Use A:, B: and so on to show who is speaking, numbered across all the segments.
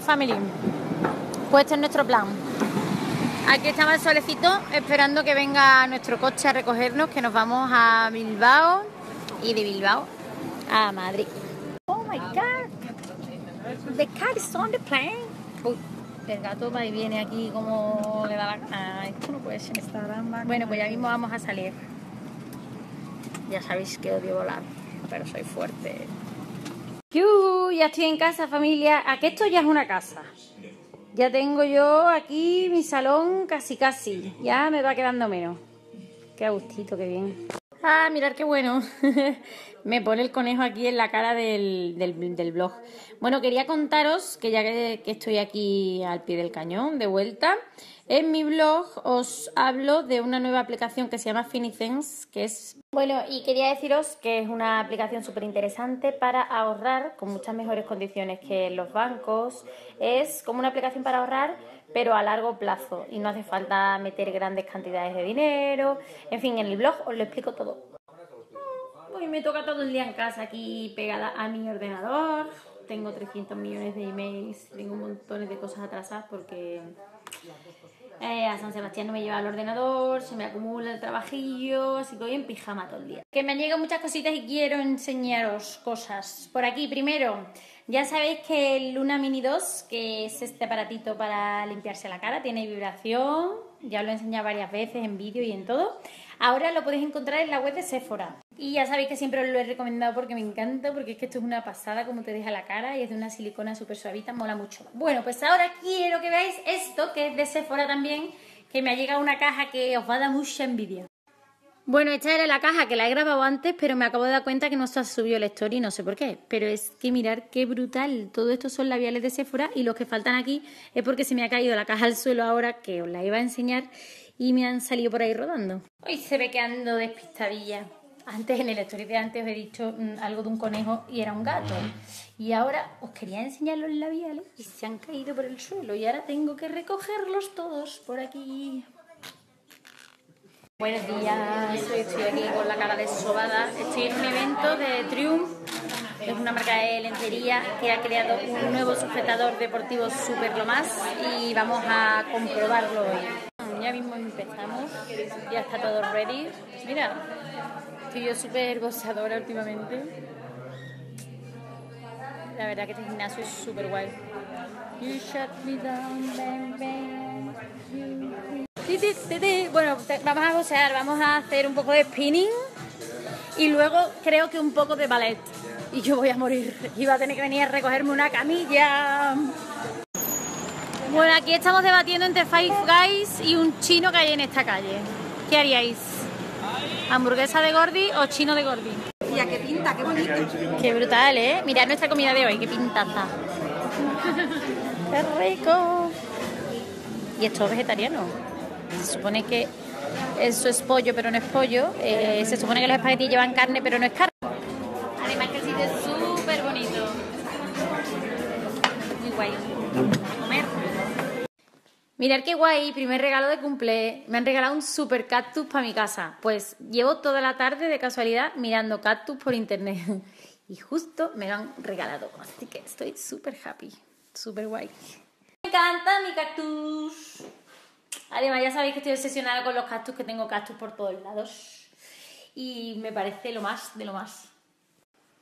A: Bueno, family, pues este es nuestro plan. Aquí estamos el solecito esperando que venga nuestro coche a recogernos, que nos vamos a Bilbao y de Bilbao a Madrid. Oh my god, the cat is on the plane. Uy, el gato va y viene aquí como le da la gana. Esto no puede ser. Bueno, pues ya mismo vamos a salir. Ya sabéis que odio volar, pero soy fuerte. ¡Yuhu! Ya estoy en casa, familia. Aquí esto ya es una casa. Ya tengo yo aquí mi salón casi casi. Ya me va quedando menos. Qué gustito, qué bien. Ah, mirad qué bueno. me pone el conejo aquí en la cara del, del, blog. Bueno, quería contaros que ya que, estoy aquí al pie del cañón, de vuelta, en mi blog os hablo de una nueva aplicación que se llama Finicens, que es... Bueno, y quería deciros que es una aplicación súper interesante para ahorrar con muchas mejores condiciones que los bancos. Es como una aplicación para ahorrar, pero a largo plazo. Y no hace falta meter grandes cantidades de dinero. En fin, en el blog os lo explico todo. Hoy me toca todo el día en casa aquí pegada a mi ordenador. Tengo 300 millones de emails, tengo montón de cosas atrasadas porque eh, a San Sebastián no me lleva el ordenador, se me acumula el trabajillo, así que voy en pijama todo el día. Que me han llegado muchas cositas y quiero enseñaros cosas. Por aquí, primero, ya sabéis que el Luna Mini 2, que es este aparatito para limpiarse la cara, tiene vibración, ya lo he enseñado varias veces en vídeo y en todo. Ahora lo podéis encontrar en la web de Sephora. Y ya sabéis que siempre os lo he recomendado porque me encanta, porque es que esto es una pasada como te deja la cara y es de una silicona súper suavita, mola mucho. Bueno, pues ahora quiero que veáis esto, que es de Sephora también, que me ha llegado una caja que os va a dar mucha envidia. Bueno, esta era la caja que la he grabado antes, pero me acabo de dar cuenta que no se ha subido la story, no sé por qué. Pero es que mirar qué brutal. Todo esto son labiales de Sephora y los que faltan aquí es porque se me ha caído la caja al suelo ahora que os la iba a enseñar y me han salido por ahí rodando. Hoy se ve que ando despistadilla. Antes en el story de antes os he dicho mm, algo de un conejo y era un gato. Y ahora os quería enseñar los labiales y se han caído por el suelo y ahora tengo que recogerlos todos por aquí. Buenos días, estoy aquí con la cara desobada. Estoy en un evento de Triumph, es una marca de lencería que ha creado un nuevo sujetador deportivo super lo más y vamos a comprobarlo hoy ya mismo empezamos, ya está todo ready. Mira, estoy yo súper gozadora últimamente. La verdad que este gimnasio es súper guay. You shut me down, bang, bang. Bueno, vamos a gocear, vamos a hacer un poco de spinning y luego creo que un poco de ballet. Y yo voy a morir. Iba a tener que venir a recogerme una camilla. Bueno, aquí estamos debatiendo entre Five Guys y un chino que hay en esta calle. ¿Qué haríais? ¿Hamburguesa de Gordi o chino de Gordi?
B: a qué pinta, qué bonito.
A: Qué brutal, ¿eh? Mirad nuestra comida de hoy, qué pintaza. ¡Qué rico! Y esto es vegetariano. Se supone que eso es pollo, pero no es pollo. Eh, se supone que los espaguetis llevan carne, pero no es carne. Además que el sitio es súper bonito. Muy guay. Mirad qué guay, primer regalo de cumple. Me han regalado un super cactus para mi casa. Pues llevo toda la tarde de casualidad mirando cactus por internet. Y justo me lo han regalado. Así que estoy súper happy. Súper guay. Me encanta mi cactus. Además, ya sabéis que estoy obsesionada con los cactus, que tengo cactus por todos lados. Y me parece lo más de lo más.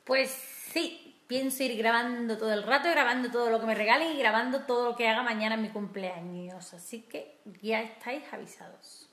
A: Pues sí, pienso ir grabando todo el rato, grabando todo lo que me regalen y grabando todo lo que haga mañana en mi cumpleaños. Así que ya estáis avisados.